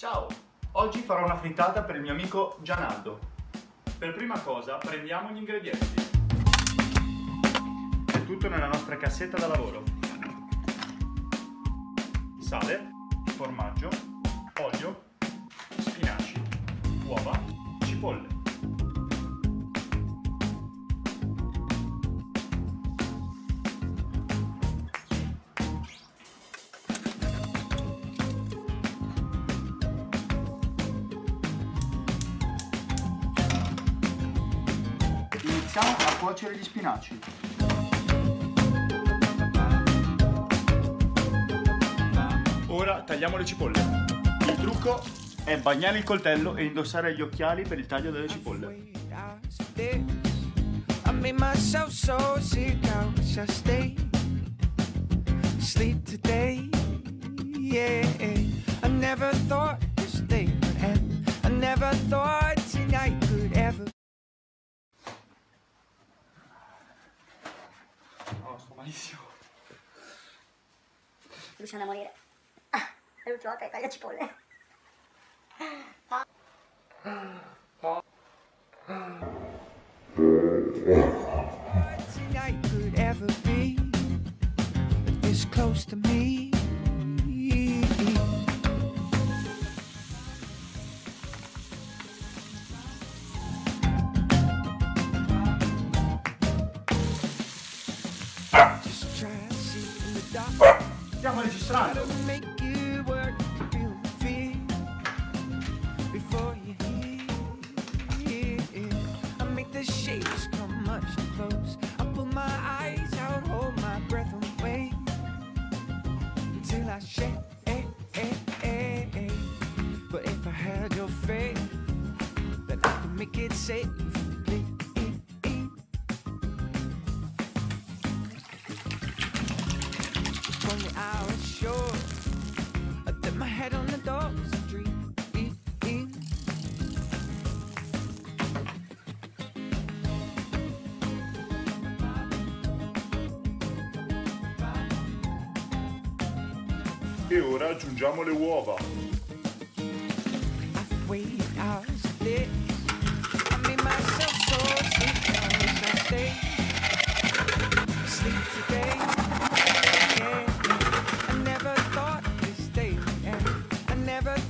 Ciao! Oggi farò una frittata per il mio amico Gianaldo. Per prima cosa prendiamo gli ingredienti. È tutto nella nostra cassetta da lavoro. Sale, formaggio, olio, spinaci, uova, cipolle. Iniziamo a cuocere gli spinaci. Ora tagliamo le cipolle. Il trucco è bagnare il coltello e indossare gli occhiali per il taglio delle cipolle. I never thought this day would end. I never thought tonight Buenísimo. Luciana Morera. Ah, è l'ultima. Ah. Ah. Tonight could ever be this close to me. I shake. But if I had your faith, I could make it safe.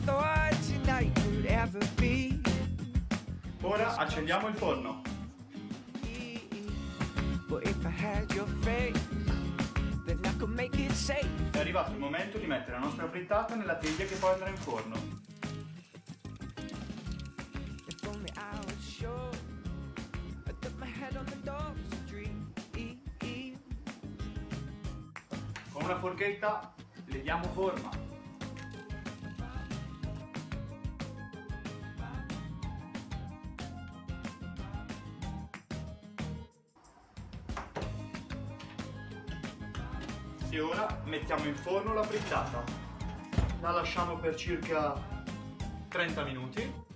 Thought tonight would ever be. Ora accendiamo il forno. È arrivato il momento di mettere la nostra frittata nella teglia che poi andrà in forno. Con una forchetta le diamo forma. E ora mettiamo in forno la frittata. La lasciamo per circa 30 minuti.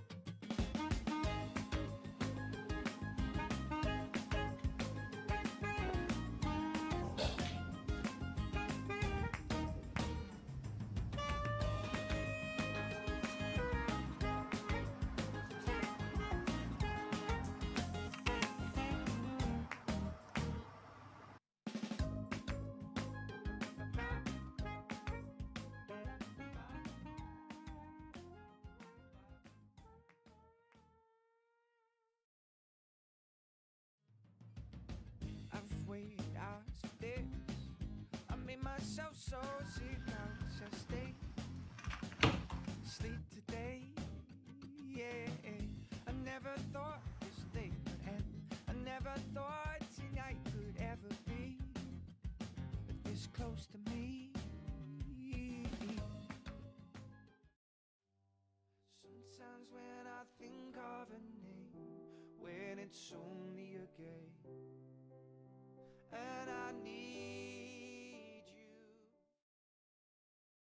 So wish I stayed. Sleep today, yeah. I never thought this day would end. I never thought tonight could ever be this close to me. Sometimes when I think of a name, when it's only